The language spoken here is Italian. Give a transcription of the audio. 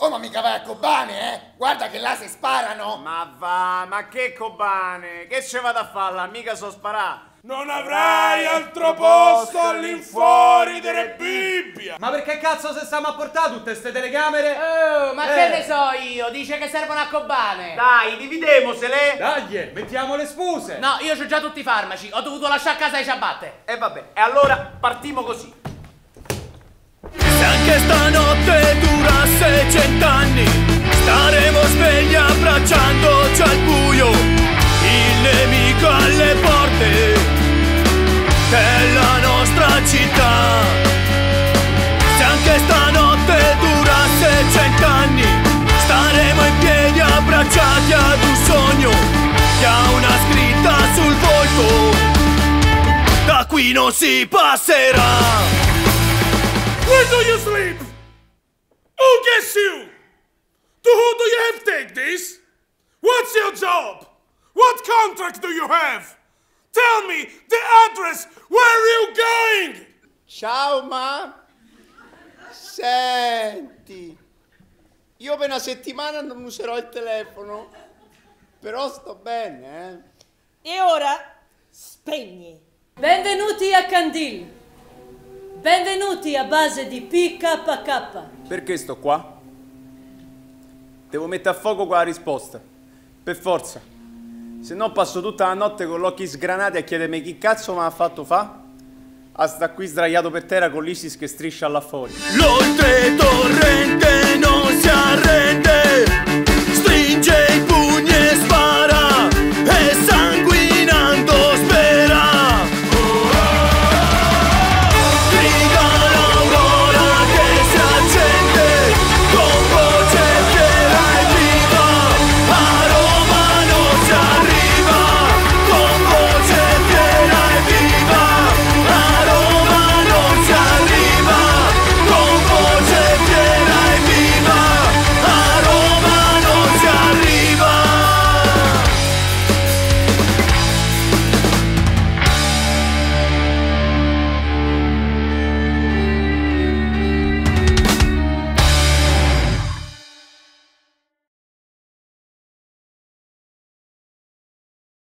Oh, ma mica vai a Kobane, eh? Guarda che là si sparano! Ma va, ma che cobane? Che ce vado a fare là? Mica so sparare. Non avrai altro posto all'infuori delle Bibbia! Ma perché cazzo se stiamo a portare tutte ste telecamere? Oh, ma Eh. che ne so io? Dice che servono a Kobane. Dai, dividemosele. Dai, mettiamo le spuse! No, io ho già tutti i farmaci. Ho dovuto lasciare a casa i ciabatte. E vabbè, e allora partiamo così. Se anche stanotte qui non si passerà. Where do you sleep? Who gets you? To who do you have take this? What's your job? What contract do you have? Tell me the address where you going? Ciao, ma. Senti, io per una settimana non userò il telefono, però sto bene, eh? E ora spegni. Benvenuti a Candil. Benvenuti a base di PKK. Perché sto qua? Devo mettere a fuoco quella risposta. Per forza. Se no passo tutta la notte con gli occhi sgranati a chiedermi chi cazzo mi ha fatto fa? A sta qui sdraiato per terra con l'ISIS che striscia là fuori. L'oltretorrente non si arrende